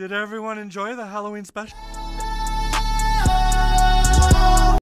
Did everyone enjoy the Halloween special?